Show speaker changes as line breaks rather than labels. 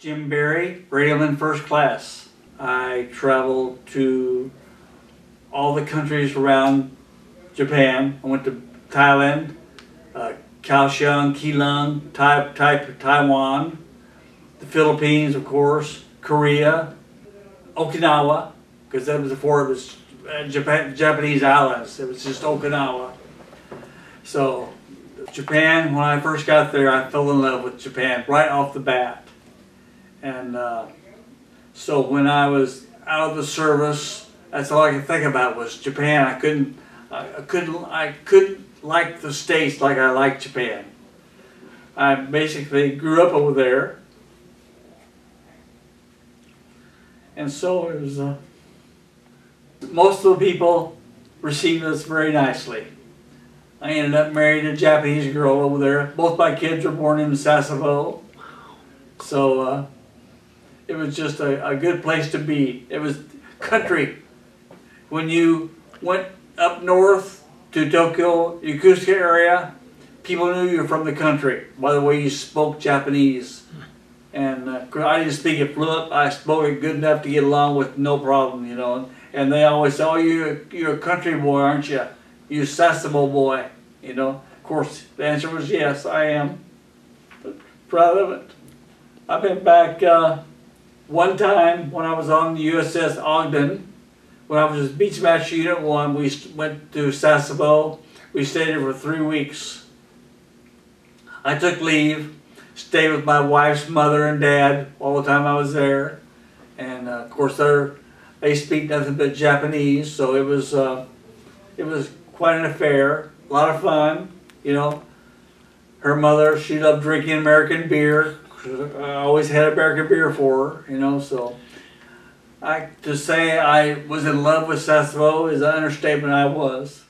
Jim Berry, Radioman First Class. I traveled to all the countries around Japan. I went to Thailand, uh, Kaohsiung, Keelung, tai, tai, Taiwan, the Philippines, of course, Korea, Okinawa, because that was before it was uh, Japan, Japanese islands. It was just Okinawa. So, Japan, when I first got there, I fell in love with Japan right off the bat. And uh, so when I was out of the service, that's all I could think about was Japan. I couldn't, I couldn't, I couldn't like the states like I like Japan. I basically grew up over there, and so it was. Uh, most of the people received us very nicely. I ended up marrying a Japanese girl over there. Both my kids were born in Sasebo. So uh, it was just a, a good place to be. It was country. When you went up north to Tokyo, Yokosuka area, people knew you were from the country by the way you spoke Japanese. And uh, I didn't speak it fluent. I spoke it good enough to get along with no problem, you know. And they always say, "Oh, you're you're a country boy, aren't you? You're Sasebo boy." You know. Of course, the answer was yes, I am. But proud of it. I've been back uh, one time when I was on the USS Ogden. When I was Beachmaster Unit 1, we went to Sasebo. We stayed there for three weeks. I took leave, stayed with my wife's mother and dad all the time I was there. And uh, of course, they speak nothing but Japanese, so it was, uh, it was quite an affair. A lot of fun, you know. Her mother, she loved drinking American beer. I always had a barrack of beer for her, you know, so. I to say I was in love with Sasebo is an understatement I was.